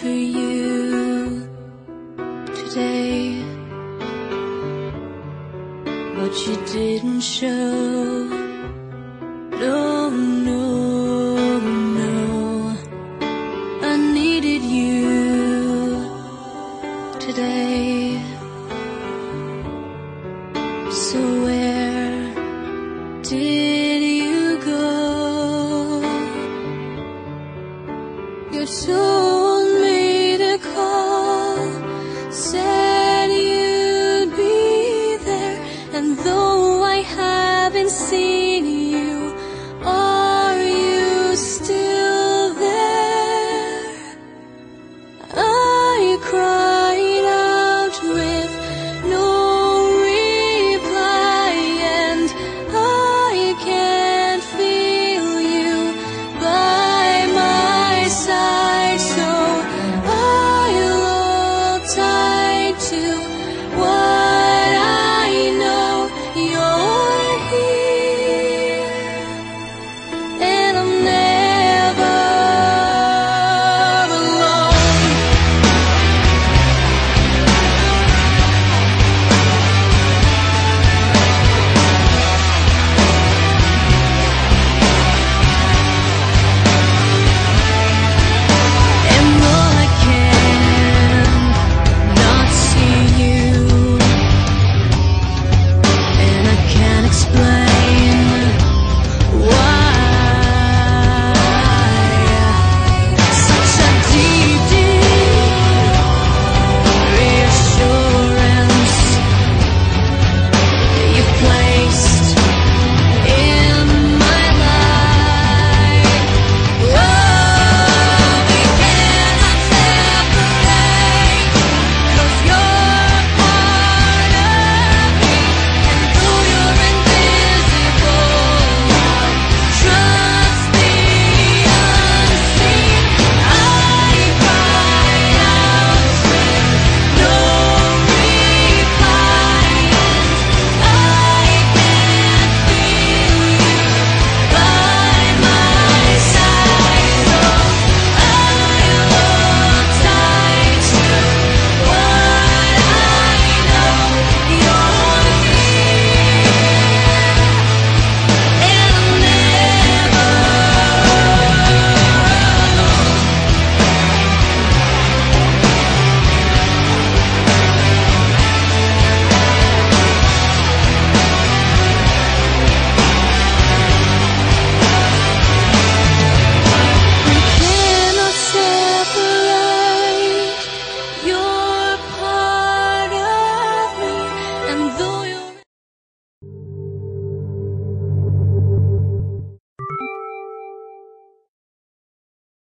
for you today. But you didn't show. No, no, no. I needed you today. So where did you go? You're so